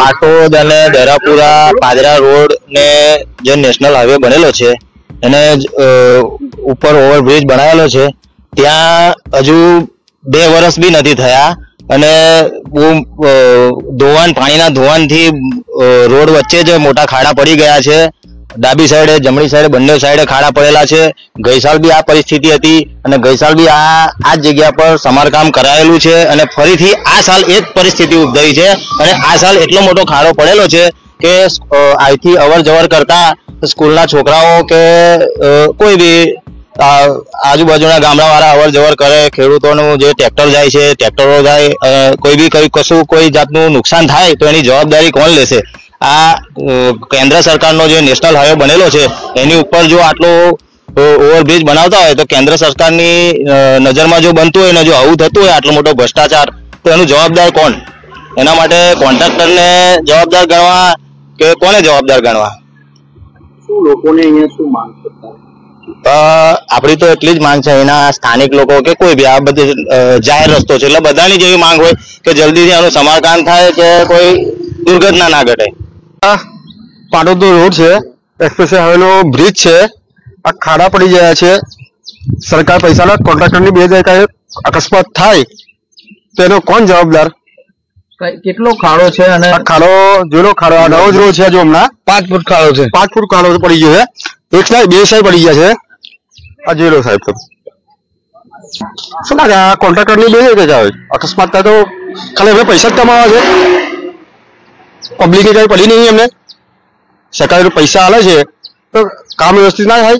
પાટોદ અને દરાપુરા પાદરા રોડ ને જે નેશનલ હાઈવે બનેલો છે, એને ઉપર ઓવરબ્રિજ બનાવેલો છે, ત્યાં હજુ બે વર્ષ બી નથી થયા અને બહુ ધોવાણ, પાણીના ધોવાણથી રોડ વચ્ચે જ મોટા ખાડા પડી ગયા છે ડાબી સાઈડે, જમણી સાઈડે, બંને સાઈડે ખાડા પડેલા છે. ગઈ સાલ બી આ પરિસ્થિતિ હતી અને ગઈ સાલ બી આ આ જગ્યા પર સમારકામ કરાયેલું છે અને ફરીથી આ સાલ એ જ પરિસ્થિતિ ઉદ્ભવી છે અને આ સાલ એટલો મોટો ખાડો પડેલો છે કે અહીંથી અવર જવર કરતા સ્કૂલના છોકરાઓ કે કોઈ બી આજુબાજુના ગામડાવાળા અવર જવર કરે, ખેડૂતોનું જે ટ્રેક્ટર જાય છે, ટ્રેક્ટરો જાય કોઈ બી કઈ કશું કોઈ જાતનું નુકસાન થાય તો એની જવાબદારી કોણ લેશે? આ કેન્દ્ર સરકારનો જે નેશનલ હાઈવે બનેલો છે એની ઉપર જો આટલો ઓવરબ્રિજ બનાવતા હોય તો કેન્દ્ર સરકારની નજરમાં જો બનતું હોય ને જો આવું થતું હોય આટલો મોટો ભ્રષ્ટાચાર તો એનું જવાબદાર કોણ? એના માટે કોન્ટ્રાક્ટરને જવાબદાર ગણવા કે કોને જવાબદાર ગણવા? લોકોને અહીંયા શું માંગ આપણી તો એટલી જ માંગ છે એના સ્થાનિક લોકો કે કોઈ બી આ બધી જાહેર રસ્તો છે એટલે બધાની જેવી માંગ હોય કે જલ્દીથી આનું સમારકામ થાય કે કોઈ દુર્ઘટના ના ઘટે. પાટોદ રોડ છે. એક્સપ્રેસ હાઈવેનો બ્રિજ છે. આ ખાડા પડી ગયા છે. સરકાર પૈસાના કોન્ટ્રાક્ટરની બે જગ્યાએ અકસ્માત થાય તો એનો કોણ જવાબદાર? કેટલો ખાડો છે અને ખાડો જોયેલો ખાડો આ નવો જ રોડ છે જો હમણાં. પાંચ ફૂટ ખાડો છે. પાંચ ફૂટ ખાડો પડી ગયો છે. એક સાઈડ બે સાઈડ પડી ગયા છે. આ જોયેલો સાહેબ તો. શું લાગે આ કોન્ટ્રાક્ટરની બે હજાર હોય અકસ્માત થાય તો ખાલી હવે પૈસા જ કમાવા છે? પબ્લિકે કઈ પડી નહીં એમને? સરકાર પૈસા આલે છે તો કામ વ્યવસ્થિત ના થાય?